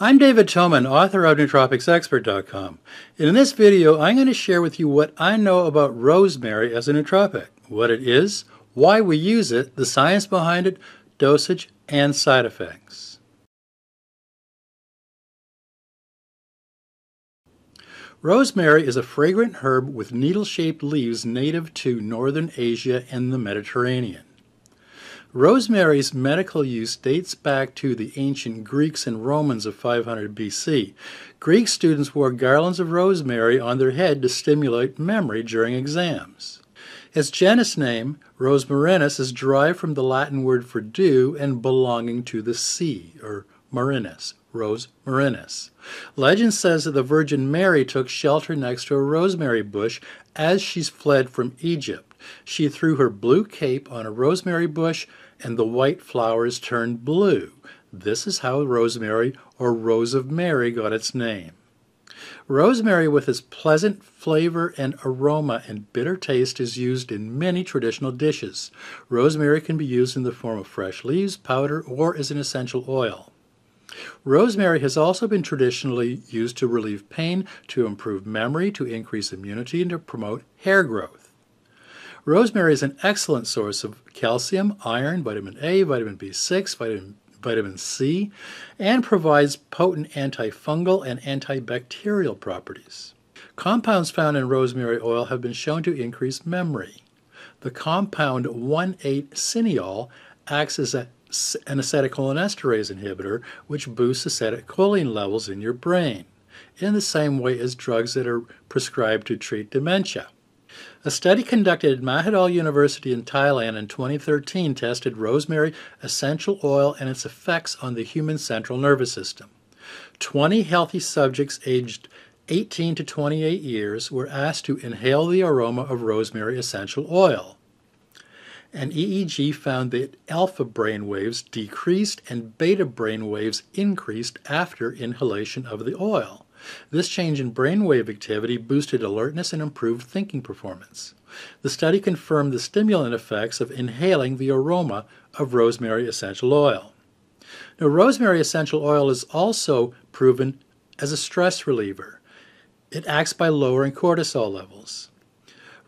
I'm David Tomen, author of NootropicsExpert.com. And in this video, I'm going to share with you what I know about rosemary as a nootropic, what it is, why we use it, the science behind it, dosage, and side effects. Rosemary is a fragrant herb with needle-shaped leaves native to northern Asia and the Mediterranean. Rosemary's medical use dates back to the ancient Greeks and Romans of 500 BC. Greek students wore garlands of rosemary on their head to stimulate memory during exams. Its genus name, Rosmarinus, is derived from the Latin word for dew and belonging to the sea, or marinus, Rose marinus. Legend says that the Virgin Mary took shelter next to a rosemary bush as she fled from Egypt. She threw her blue cape on a rosemary bush and the white flowers turned blue. This is how rosemary or rose of Mary got its name. Rosemary with its pleasant flavor and aroma and bitter taste is used in many traditional dishes. Rosemary can be used in the form of fresh leaves, powder, or as an essential oil. Rosemary has also been traditionally used to relieve pain, to improve memory, to increase immunity, and to promote hair growth. Rosemary is an excellent source of calcium, iron, vitamin A, vitamin B6, vitamin, vitamin C, and provides potent antifungal and antibacterial properties. Compounds found in rosemary oil have been shown to increase memory. The compound 1,8-cineol acts as a, an acetylcholinesterase inhibitor, which boosts acetylcholine levels in your brain, in the same way as drugs that are prescribed to treat dementia. A study conducted at Mahidol University in Thailand in 2013 tested rosemary essential oil and its effects on the human central nervous system. 20 healthy subjects aged 18 to 28 years were asked to inhale the aroma of rosemary essential oil. An EEG found that alpha brain waves decreased and beta brain waves increased after inhalation of the oil. This change in brainwave activity boosted alertness and improved thinking performance. The study confirmed the stimulant effects of inhaling the aroma of rosemary essential oil. Now, rosemary essential oil is also proven as a stress reliever. It acts by lowering cortisol levels.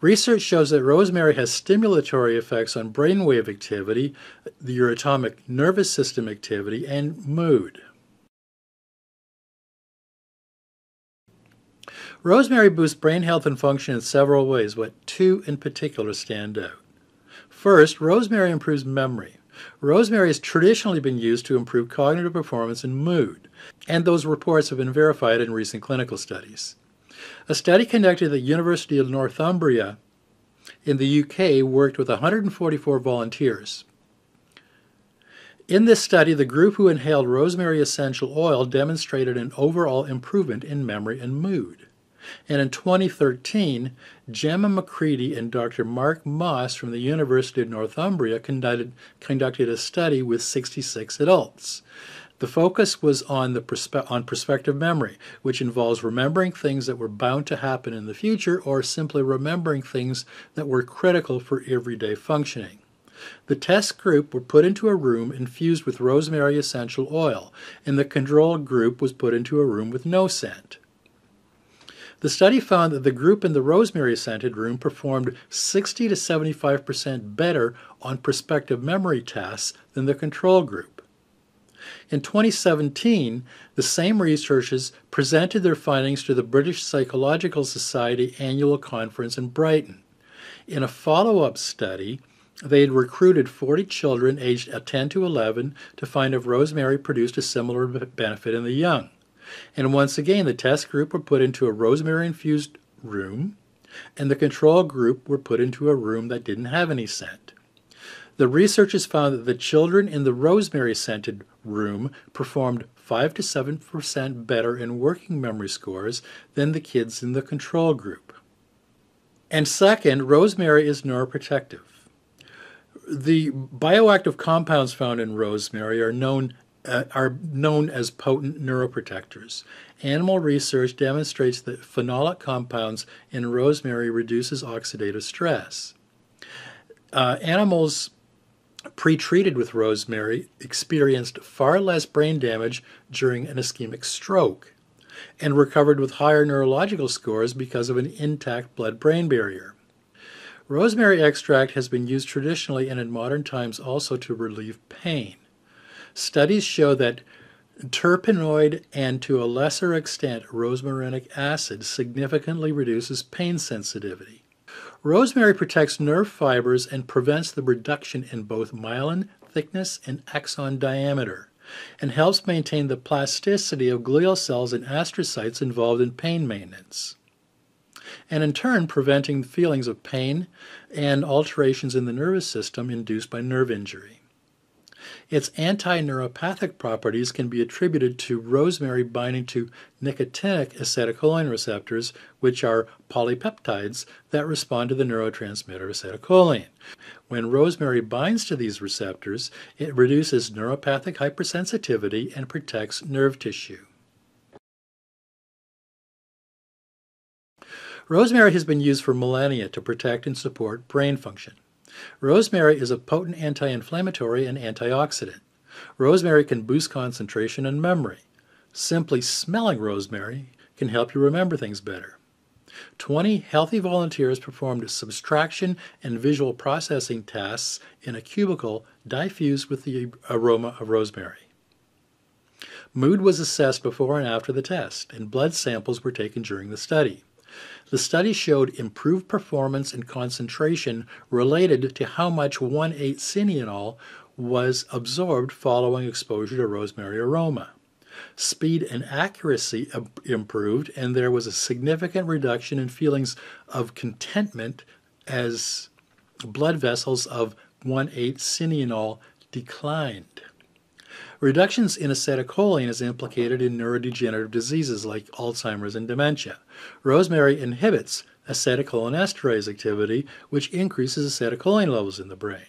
Research shows that rosemary has stimulatory effects on brainwave activity, the autonomic nervous system activity, and mood. Rosemary boosts brain health and function in several ways, but two in particular stand out. First, rosemary improves memory. Rosemary has traditionally been used to improve cognitive performance and mood, and those reports have been verified in recent clinical studies. A study conducted at the University of Northumbria in the UK worked with 144 volunteers. In this study, the group who inhaled rosemary essential oil demonstrated an overall improvement in memory and mood. And in 2013, Gemma McCready and Dr. Mark Moss from the University of Northumbria conducted, conducted a study with 66 adults. The focus was on the perspe on prospective memory, which involves remembering things that were bound to happen in the future or simply remembering things that were critical for everyday functioning. The test group were put into a room infused with rosemary essential oil, and the control group was put into a room with no scent. The study found that the group in the rosemary scented room performed 60 to 75% better on prospective memory tasks than the control group. In 2017, the same researchers presented their findings to the British Psychological Society annual conference in Brighton. In a follow up study, they had recruited 40 children aged uh, 10 to 11 to find if rosemary produced a similar benefit in the young. And once again, the test group were put into a rosemary infused room, and the control group were put into a room that didn't have any scent. The researchers found that the children in the rosemary scented room performed 5 to 7% better in working memory scores than the kids in the control group. And second, rosemary is neuroprotective. The bioactive compounds found in rosemary are known uh, are known as potent neuroprotectors. Animal research demonstrates that phenolic compounds in rosemary reduces oxidative stress. Uh, animals pre-treated with rosemary experienced far less brain damage during an ischemic stroke and recovered with higher neurological scores because of an intact blood-brain barrier. Rosemary extract has been used traditionally and in modern times also to relieve pain. Studies show that terpenoid and to a lesser extent rosmarinic acid significantly reduces pain sensitivity. Rosemary protects nerve fibers and prevents the reduction in both myelin thickness and axon diameter, and helps maintain the plasticity of glial cells and astrocytes involved in pain maintenance, and in turn preventing feelings of pain and alterations in the nervous system induced by nerve injury. Its anti-neuropathic properties can be attributed to rosemary binding to nicotinic acetylcholine receptors, which are polypeptides that respond to the neurotransmitter acetylcholine. When rosemary binds to these receptors, it reduces neuropathic hypersensitivity and protects nerve tissue. Rosemary has been used for millennia to protect and support brain function. Rosemary is a potent anti-inflammatory and antioxidant. Rosemary can boost concentration and memory. Simply smelling rosemary can help you remember things better. 20 healthy volunteers performed subtraction and visual processing tasks in a cubicle diffused with the aroma of rosemary. Mood was assessed before and after the test, and blood samples were taken during the study. The study showed improved performance and concentration related to how much 1,8-cineol was absorbed following exposure to rosemary aroma. Speed and accuracy improved, and there was a significant reduction in feelings of contentment as blood vessels of 1,8-cineol declined. Reductions in acetylcholine is implicated in neurodegenerative diseases like Alzheimer's and dementia. Rosemary inhibits acetylcholinesterase activity, which increases acetylcholine levels in the brain.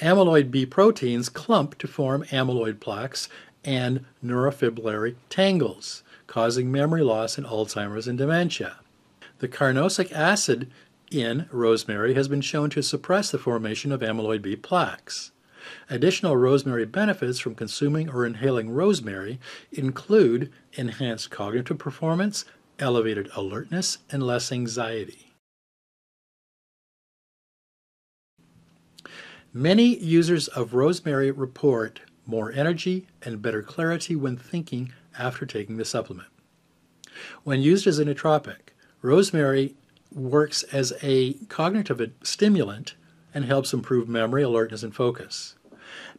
Amyloid B proteins clump to form amyloid plaques and neurofibrillary tangles, causing memory loss in Alzheimer's and dementia. The carnosic acid in rosemary has been shown to suppress the formation of amyloid B plaques. Additional rosemary benefits from consuming or inhaling rosemary include enhanced cognitive performance, elevated alertness, and less anxiety. Many users of rosemary report more energy and better clarity when thinking after taking the supplement. When used as a nootropic, rosemary works as a cognitive stimulant and helps improve memory, alertness, and focus.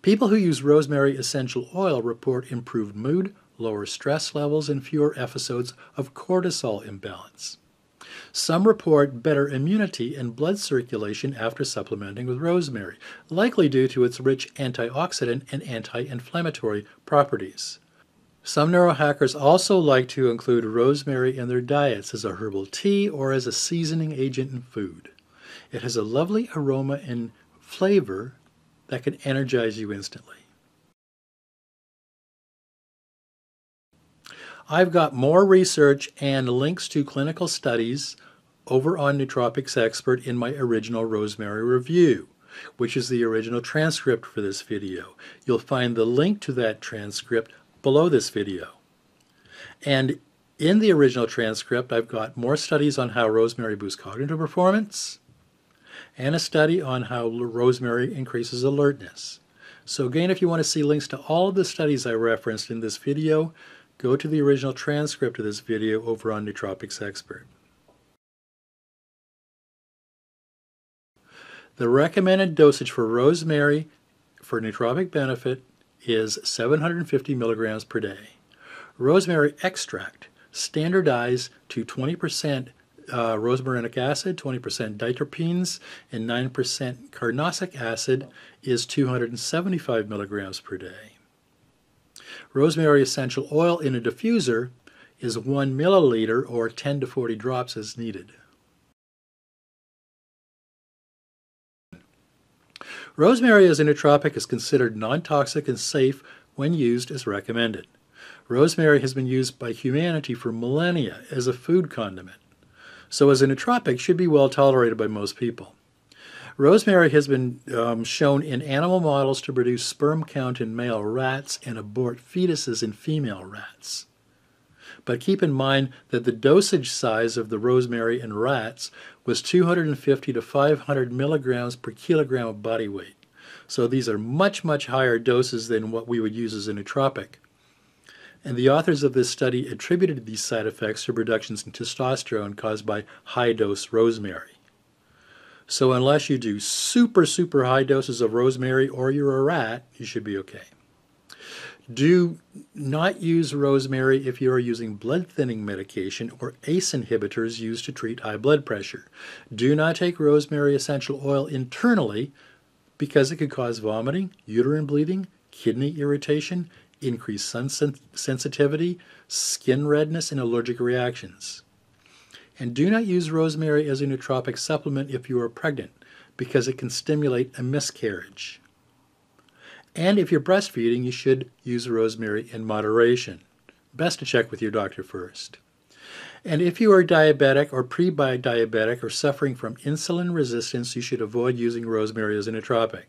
People who use rosemary essential oil report improved mood, lower stress levels, and fewer episodes of cortisol imbalance. Some report better immunity and blood circulation after supplementing with rosemary, likely due to its rich antioxidant and anti-inflammatory properties. Some neurohackers also like to include rosemary in their diets as a herbal tea or as a seasoning agent in food. It has a lovely aroma and flavor that can energize you instantly. I've got more research and links to clinical studies over on Nootropics Expert in my original Rosemary review, which is the original transcript for this video. You'll find the link to that transcript below this video. And in the original transcript, I've got more studies on how rosemary boosts cognitive performance, and a study on how rosemary increases alertness. So again, if you want to see links to all of the studies I referenced in this video, go to the original transcript of this video over on Nootropics Expert. The recommended dosage for rosemary for nootropic benefit is 750 milligrams per day. Rosemary extract, standardized to 20% uh, rosmarinic acid, 20% diterpenes, and 9% carnosic acid is 275 milligrams per day. Rosemary essential oil in a diffuser is 1 milliliter or 10 to 40 drops as needed. Rosemary as a nootropic is considered non-toxic and safe when used as recommended. Rosemary has been used by humanity for millennia as a food condiment so as a nootropic should be well tolerated by most people. Rosemary has been um, shown in animal models to reduce sperm count in male rats and abort fetuses in female rats. But keep in mind that the dosage size of the rosemary in rats was 250 to 500 milligrams per kilogram of body weight. So these are much, much higher doses than what we would use as a nootropic. And the authors of this study attributed these side effects to reductions in testosterone caused by high dose rosemary. So, unless you do super, super high doses of rosemary or you're a rat, you should be okay. Do not use rosemary if you are using blood thinning medication or ACE inhibitors used to treat high blood pressure. Do not take rosemary essential oil internally because it could cause vomiting, uterine bleeding, kidney irritation, increased sun sen- sensitivity, skin redness, and allergic reactions. And do not use rosemary as a nootropic supplement if you are pregnant because it can stimulate a miscarriage. And if you're breastfeeding, you should use rosemary in moderation. Best to check with your doctor first. And if you are diabetic or pre diabetic or suffering from insulin resistance, you should avoid using rosemary as a nootropic.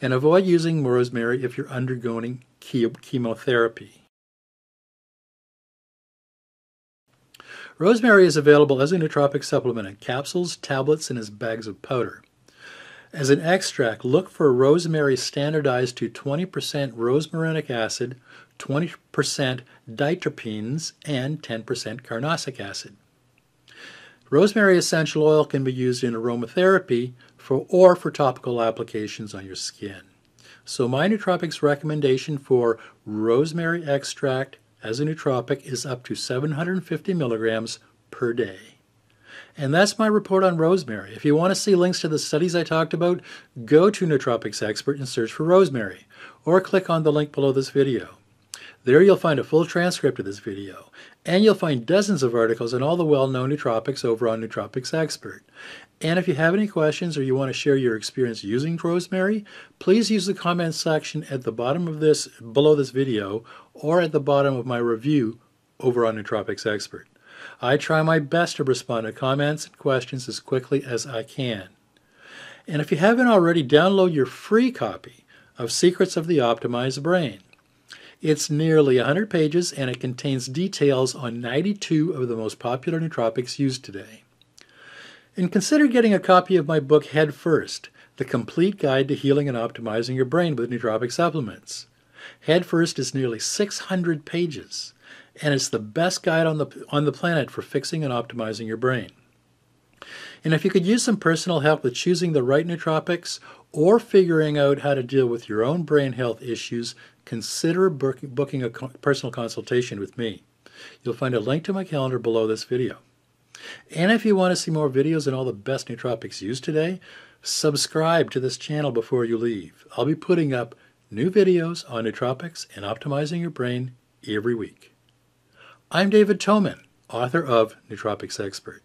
And avoid using rosemary if you're undergoing chemotherapy. Rosemary is available as a nootropic supplement in capsules, tablets, and as bags of powder. As an extract, look for rosemary standardized to 20% rosmarinic acid, 20% diterpenes, and 10% carnosic acid. Rosemary essential oil can be used in aromatherapy for, or for topical applications on your skin. So my nootropics recommendation for rosemary extract as a nootropic is up to 750 milligrams per day. And that's my report on rosemary. If you want to see links to the studies I talked about, go to Nootropics Expert and search for rosemary, or click on the link below this video. There you'll find a full transcript of this video, and you'll find dozens of articles on all the well-known nootropics over on Nootropics Expert. And if you have any questions or you want to share your experience using rosemary, please use the comment section at the bottom of this, below this video, or at the bottom of my review over on Nootropics Expert. I try my best to respond to comments and questions as quickly as I can. And if you haven't already, download your free copy of Secrets of the Optimized Brain. It's nearly 100 pages and it contains details on 92 of the most popular nootropics used today. And consider getting a copy of my book Head First, The Complete Guide to Healing and Optimizing Your Brain with Nootropic Supplements. Head First is nearly 600 pages, and it's the best guide on the, on the planet for fixing and optimizing your brain. And if you could use some personal help with choosing the right nootropics or figuring out how to deal with your own brain health issues, consider booking a personal consultation with me. You'll find a link to my calendar below this video. And if you want to see more videos on all the best nootropics used today, subscribe to this channel before you leave. I'll be putting up new videos on nootropics and optimizing your brain every week. I'm David Tomen, author of Nootropics Expert.